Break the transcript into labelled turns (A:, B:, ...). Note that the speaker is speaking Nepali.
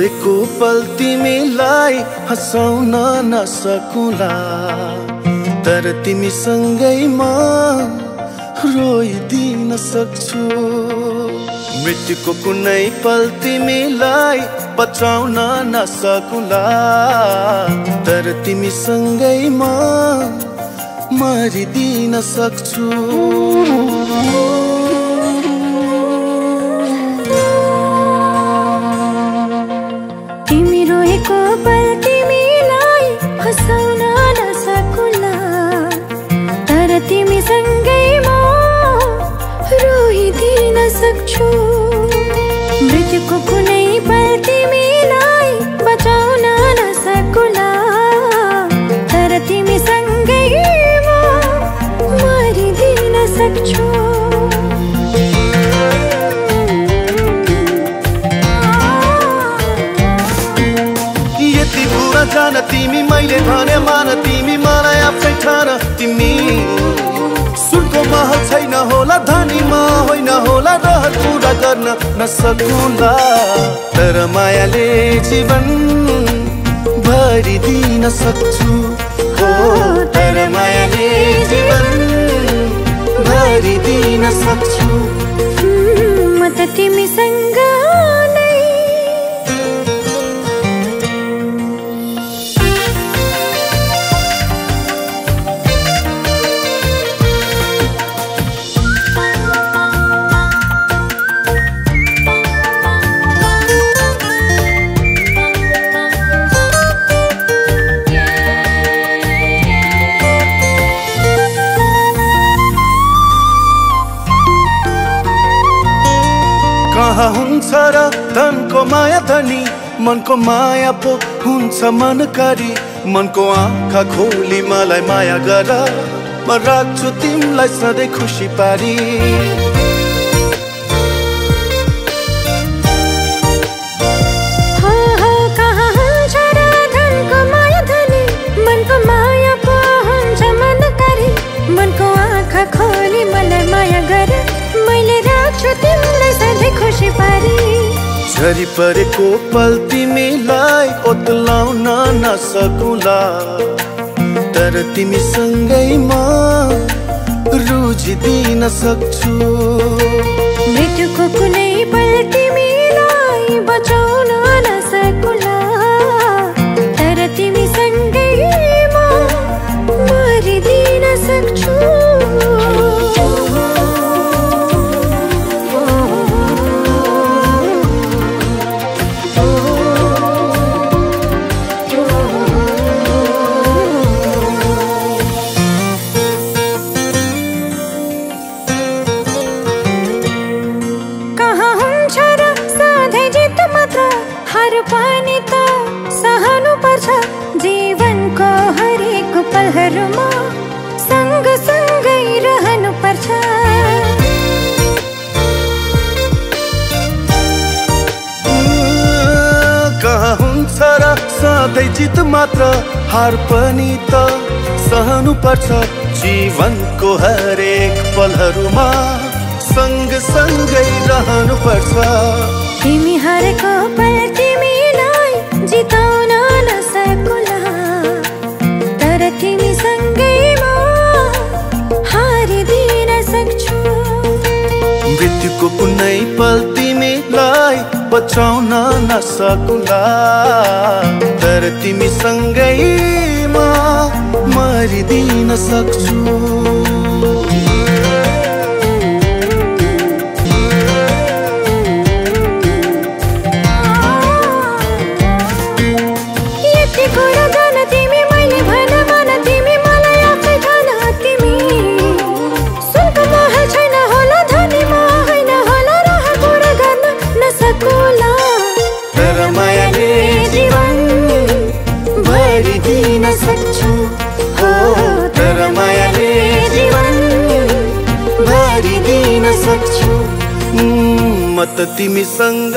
A: मृत्युको पल तिमीलाई हँसाउन नसकुला। तर तिमीसँगै म रोइदिन सक्छु। मृत्युको कुनै पल तिमीलाई बचाउन नसकुला। तर तिमीसँगै म मरिदिन सक्छु।
B: तिमीसँगै म रोइदिन सक्छु मृत्युको कुनै पल तिमीलाई बचाउन नसकुला तर तिमीसँगै म मरिदिन सक्छु
A: जान तिमी मैले भने मान तिमी मलाई आफै ठान तिमी। छैन होला धनीमा होइन होला रहर पुरा गर्न नसकुला। तर मायाले जीवन भरिदिन सक्छु। हो तर मायाले जीवन भरिदिन सक्छु। हुन्छ र धनको माया धनी मनको माया पो हुन्छ मनकारी मनको आँखा खोली मलाई माया गर। म राख्छु तिमीलाई सधैँ खुसी पारी।
B: मनको आँखा खोली
A: झरी परेको पल तिमीलाई ओतलाउन नसकुला। तर तिमीसँगै म रुझिदिन सक्छु।
B: मृत्युको कुनै पलहरूमा सँग सँगै रहनु पर्छ
A: कहाँ हुन्छ र सधैँ जित मात्र हार पनि त सहनु पर्छ जीवनको हरेक पलहरूमा सँग सँगै रहनु पर्छ
B: तिमी हारेको
A: मृत्युको कुनै पल तिमीलाई बचाउन नसकुला। तर तिमीसँगै म मरिदिन सक्छु। भरिदिन सक्छु म त तिमीसँग